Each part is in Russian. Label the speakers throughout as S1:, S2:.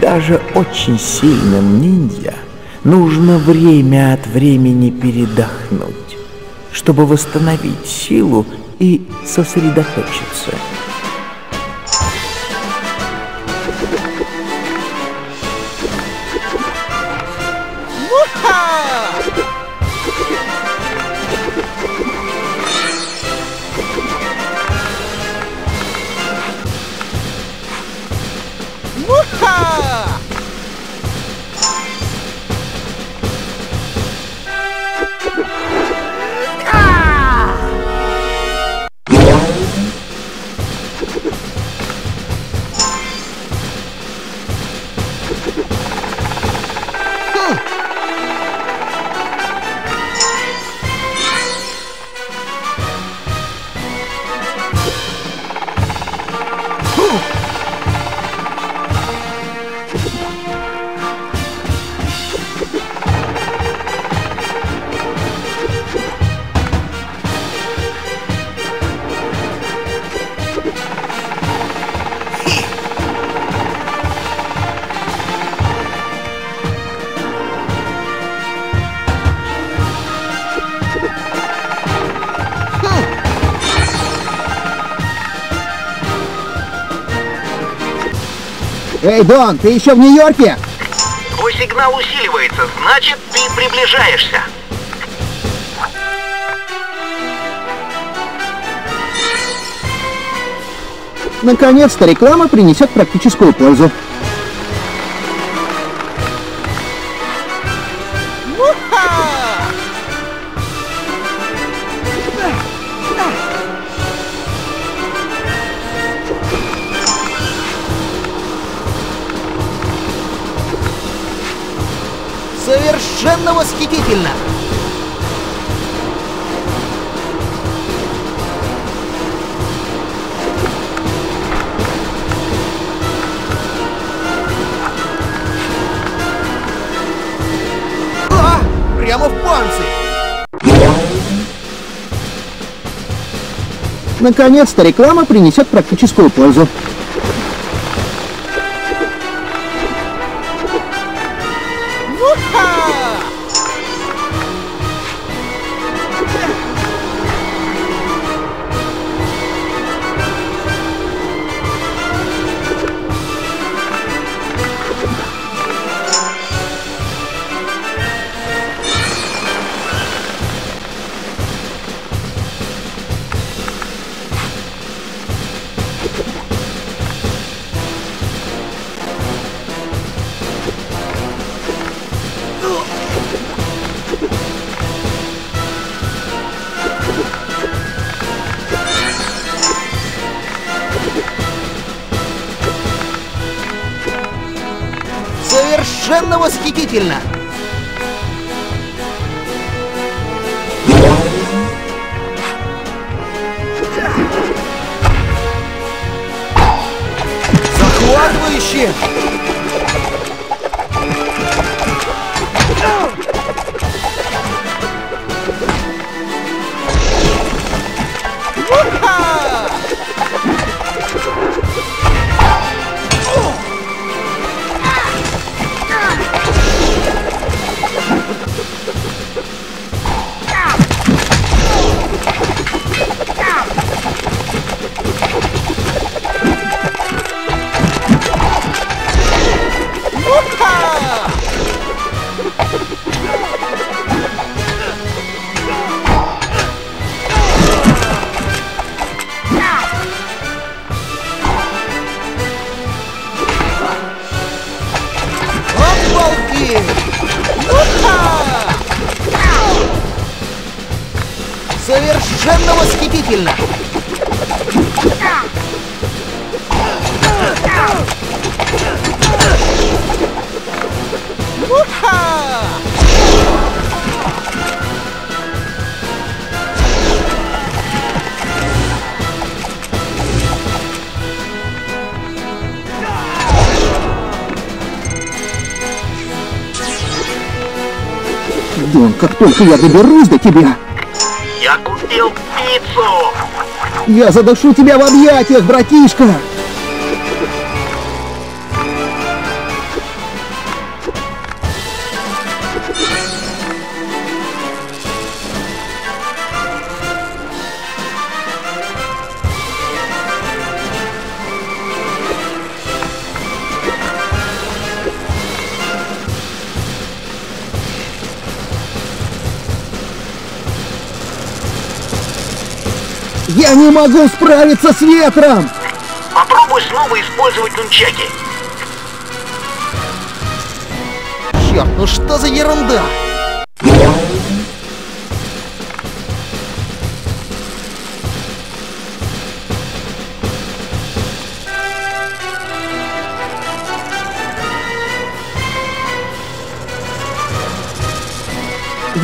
S1: Даже очень сильным ниндзя нужно время от времени передохнуть, чтобы восстановить силу и сосредоточиться.
S2: 啊哈 Эй, Дон, ты еще в Нью-Йорке?
S3: Твой сигнал усиливается, значит, ты приближаешься.
S2: Наконец-то реклама принесет практическую пользу.
S4: Совершенно восхитительно! А, прямо в панцирь!
S2: Наконец-то реклама принесет практическую пользу.
S4: Совершенно восхитительно! Захватывающе! Совершенно восхитительно! Уха!
S2: Дон, как только я доберусь до тебя,
S3: Купил пиццу!
S2: я задушу тебя в объятиях, братишка! Я не могу справиться с ветром!
S3: Попробуй снова использовать нунчаки.
S4: Черт, ну что за ерунда?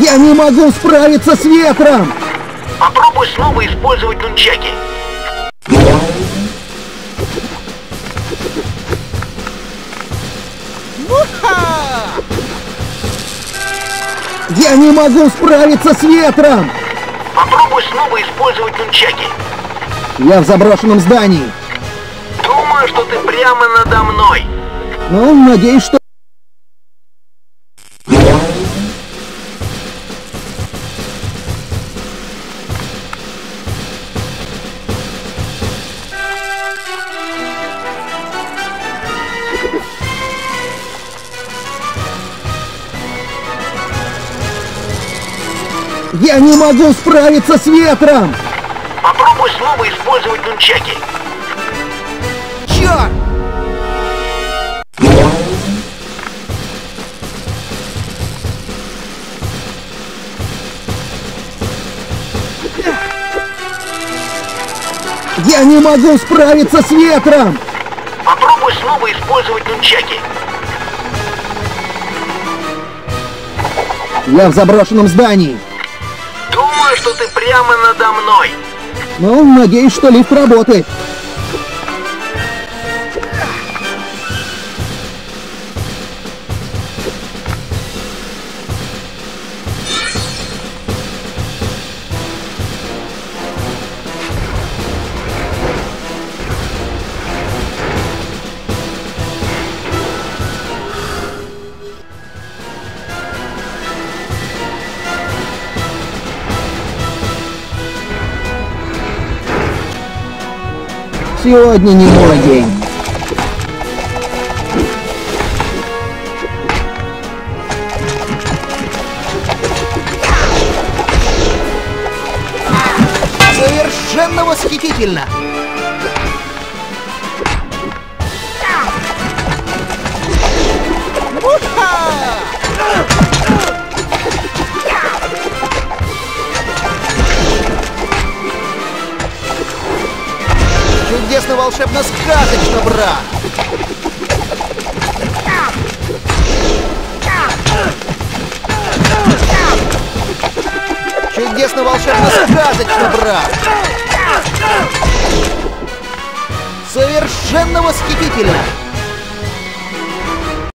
S2: Я не могу справиться с ветром!
S3: Попробуй снова использовать нунчаки.
S2: Я не могу справиться с ветром!
S3: Попробуй снова использовать нунчаки.
S2: Я в заброшенном здании.
S3: Думаю, что ты прямо надо мной.
S2: Ну, надеюсь, что... Я не могу справиться с ветром!
S3: Попробуй снова использовать нунчаки.
S4: Черт!
S2: Я не могу справиться с ветром!
S3: Попробуй снова использовать нунчаки.
S2: Я в заброшенном здании.
S3: Что ты прямо надо мной.
S2: Ну, надеюсь, что лифт работает. Сегодня не мой день.
S4: Совершенно восхитительно! Чудесно, волшебно, сказочно, брат! Чудесно, волшебно, сказочно, брат! Совершенно восхитительно!